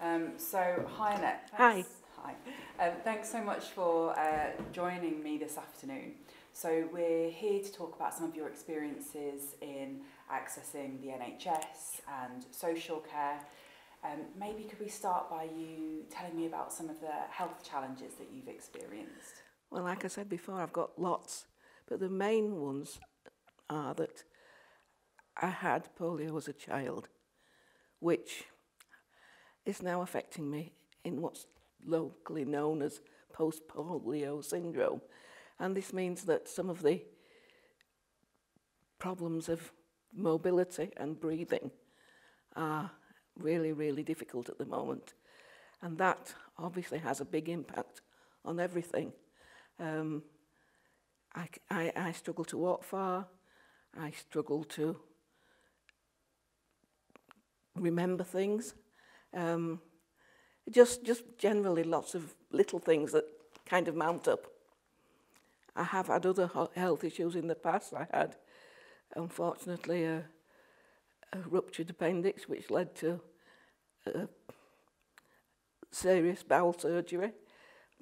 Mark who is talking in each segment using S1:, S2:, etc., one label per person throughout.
S1: Um, so, hi Annette.
S2: Hi.
S1: Hi. Um, thanks so much for uh, joining me this afternoon. So, we're here to talk about some of your experiences in accessing the NHS and social care. Um, maybe could we start by you telling me about some of the health challenges that you've experienced?
S2: Well, like I said before, I've got lots, but the main ones are that I had polio as a child, which is now affecting me in what's locally known as post-polio syndrome. And this means that some of the problems of mobility and breathing are really, really difficult at the moment. And that obviously has a big impact on everything. Um, I, I, I struggle to walk far. I struggle to remember things. Um, just, just generally lots of little things that kind of mount up. I have had other health issues in the past. I had, unfortunately, a, a ruptured appendix, which led to serious bowel surgery.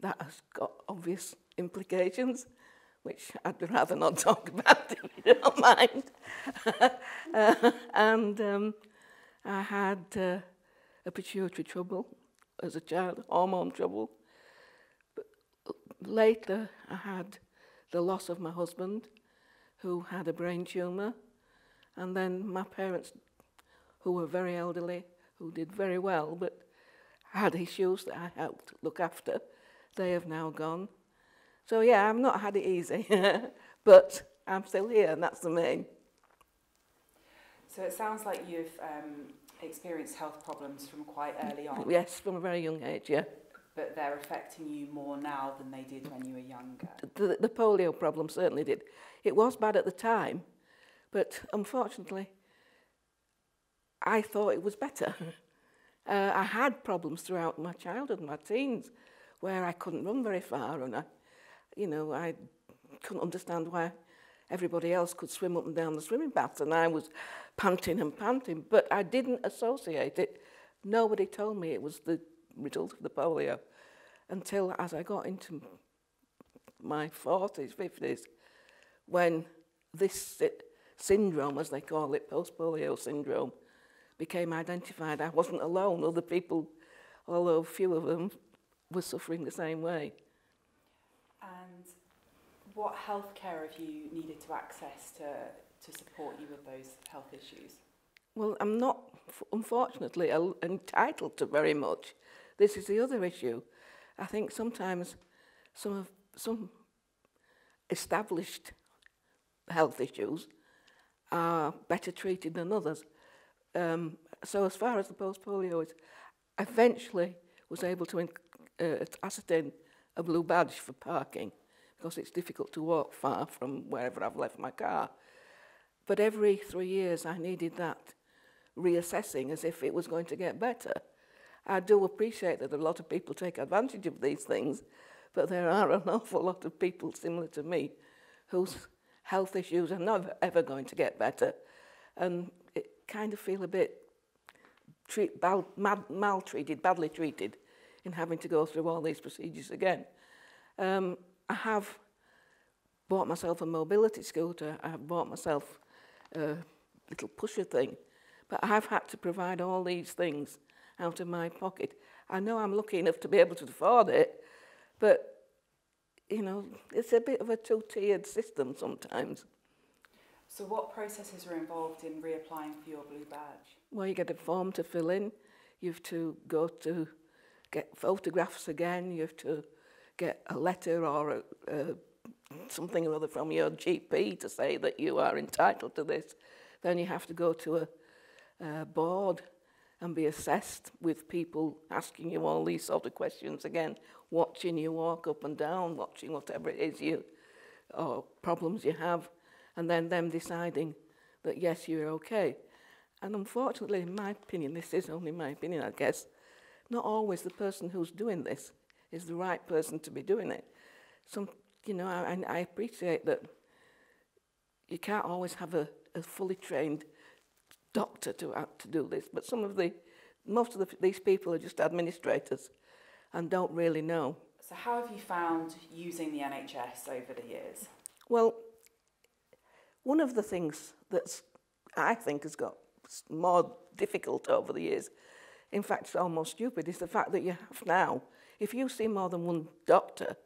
S2: That has got obvious implications, which I'd rather not talk about if you don't mind. uh, and um, I had uh, a pituitary trouble as a child, hormone trouble. But later, I had the loss of my husband, who had a brain tumour, and then my parents, who were very elderly, who did very well, but had issues that I helped look after. They have now gone. So yeah, I've not had it easy, but I'm still here, and that's the main.
S1: So it sounds like you've um, experienced health problems from quite early on.
S2: Yes, from a very young age, yeah.
S1: But they're affecting you more now than they did when you were younger.
S2: The, the polio problem certainly did. It was bad at the time, but unfortunately, I thought it was better. uh, I had problems throughout my childhood, my teens, where I couldn't run very far, and I, you know, I couldn't understand why Everybody else could swim up and down the swimming baths, and I was panting and panting, but I didn't associate it. Nobody told me it was the result of the polio until as I got into my 40s, 50s, when this syndrome, as they call it, post-polio syndrome, became identified. I wasn't alone. Other people, although few of them, were suffering the same way.
S1: And what health care have you needed to access to, to support you with those health issues?
S2: Well, I'm not, unfortunately, entitled to very much. This is the other issue. I think sometimes some of some established health issues are better treated than others. Um, so as far as the post-polio is, I eventually was able to uh, ascertain a blue badge for parking because it's difficult to walk far from wherever I've left my car. But every three years, I needed that reassessing as if it was going to get better. I do appreciate that a lot of people take advantage of these things, but there are an awful lot of people similar to me whose health issues are not ever going to get better. And it kind of feel a bit treat, bal, mal, maltreated, badly treated in having to go through all these procedures again. Um, I have bought myself a mobility scooter. I have bought myself a little pusher thing. But I have had to provide all these things out of my pocket. I know I'm lucky enough to be able to afford it, but, you know, it's a bit of a two-tiered system sometimes.
S1: So what processes are involved in reapplying for your blue badge?
S2: Well, you get a form to fill in. You have to go to get photographs again. You have to get a letter or a, a, something or other from your GP to say that you are entitled to this. Then you have to go to a, a board and be assessed with people asking you all these sort of questions again, watching you walk up and down, watching whatever it is you or problems you have, and then them deciding that yes, you're okay. And unfortunately, in my opinion, this is only my opinion, I guess, not always the person who's doing this is the right person to be doing it. Some, you know, I, I appreciate that you can't always have a, a fully trained doctor to, uh, to do this, but some of the most of the, these people are just administrators and don't really know.
S1: So, how have you found using the NHS over the years?
S2: Well, one of the things that's I think has got more difficult over the years, in fact, it's almost stupid, is the fact that you have now, if you see more than one doctor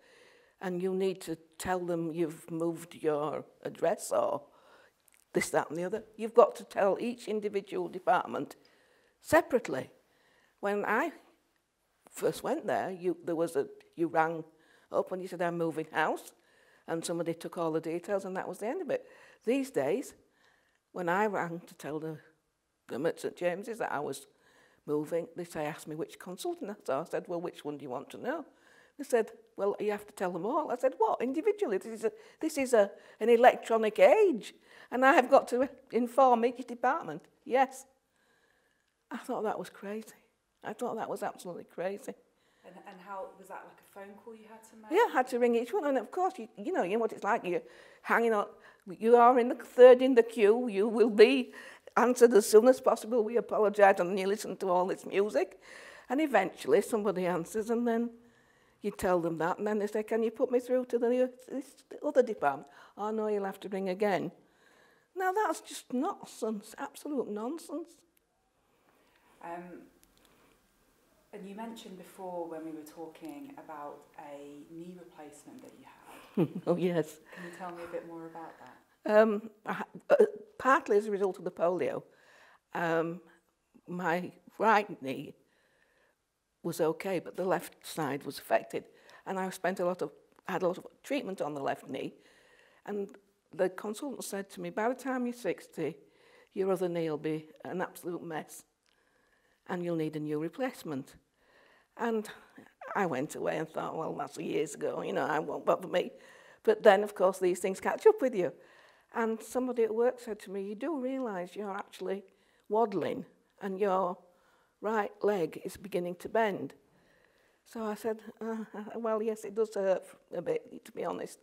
S2: and you need to tell them you've moved your address or this, that, and the other, you've got to tell each individual department separately. When I first went there, you, there was a, you rang up and you said, I'm moving house, and somebody took all the details, and that was the end of it. These days, when I rang to tell the, at St James's that I was moving, they say, asked me which consultant. So I said, well, which one do you want to know? They said, well, you have to tell them all. I said, what, individually? This is, a, this is a, an electronic age, and I have got to inform each department. Yes. I thought that was crazy. I thought that was absolutely crazy.
S1: And, and how was that like a phone call you had to make?
S2: Yeah, I had to ring each one, and of course, you, you know, you know what it's like. You're hanging on. You are in the third in the queue. You will be answered as soon as possible. We apologise, and you listen to all this music, and eventually somebody answers, and then you tell them that, and then they say, "Can you put me through to the other department?" Oh no, you'll have to ring again. Now that's just nonsense, absolute nonsense.
S1: Um, and you mentioned before when we were talking about a knee replacement that you had.
S2: oh, yes.
S1: Can you tell me a bit more about that?
S2: Um, I, uh, partly as a result of the polio, um, my right knee was okay, but the left side was affected. And I spent a lot of, had a lot of treatment on the left knee. And the consultant said to me, by the time you're 60, your other knee will be an absolute mess and you'll need a new replacement. And I went away and thought, well, that's years ago, you know, I won't bother me. But then, of course, these things catch up with you. And somebody at work said to me, You do realise you're actually waddling and your right leg is beginning to bend. So I said, uh, Well, yes, it does hurt a bit, to be honest.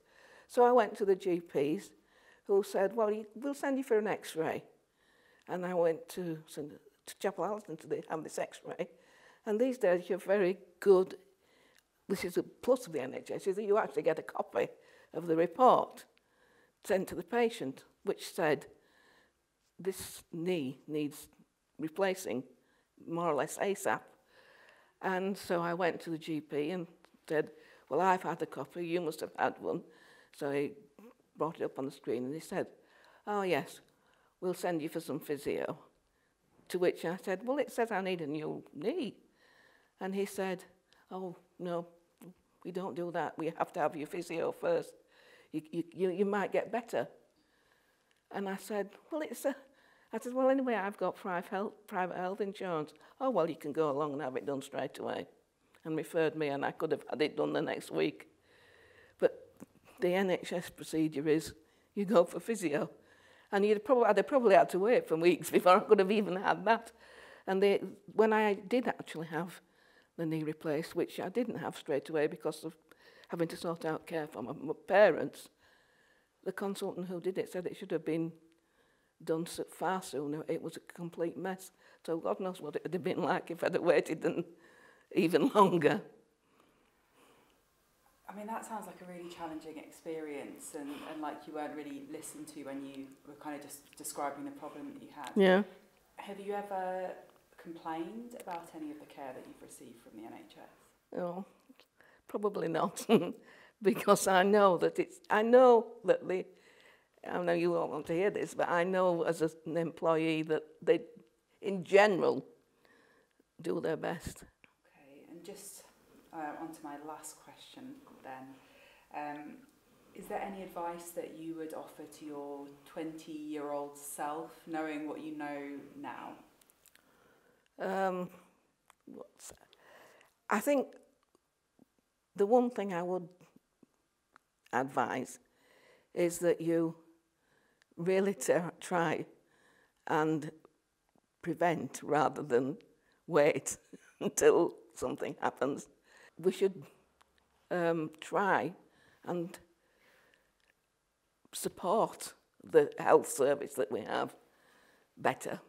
S2: So I went to the GPs who said, Well, we'll send you for an x ray. And I went to, to Chapel Allerton to the, have this x ray. And these days, you're very good. This is a plus of the NHS, is that you actually get a copy of the report. Sent to the patient, which said this knee needs replacing more or less ASAP. And so I went to the GP and said, well, I've had a copy, you must have had one. So he brought it up on the screen and he said, oh yes, we'll send you for some physio. To which I said, well, it says I need a new knee. And he said, oh, no, we don't do that. We have to have your physio first. you, you, you might get better. And I said, well, it's a, I said, well, anyway, I've got private health, private health insurance. Oh, well, you can go along and have it done straight away. And referred me, and I could have had it done the next week. But the NHS procedure is you go for physio. And you'd probably, I'd probably had to wait for weeks before I could have even had that. And they, when I did actually have the knee replaced, which I didn't have straight away because of having to sort out care for my, parents, the consultant who did it said it should have been done so far sooner. It was a complete mess. So God knows what it would have been like if I'd have waited and even longer.
S1: I mean, that sounds like a really challenging experience and, and like you weren't really listened to when you were kind of just describing the problem that you had.
S2: Yeah.
S1: Have you ever complained about any of the care that you've received from the NHS?
S2: No, probably not, because I know that it's, I know that the, I know you won't want to hear this, but I know as an employee that they, in general, do their best.
S1: Okay, and just uh, on to my last question then. Um, is there any advice that you would offer to your 20 year old self, knowing what you know now?
S2: Um, I think the one thing I would advise is that you really try and prevent rather than wait until something happens. We should um, try and support the health service that we have better.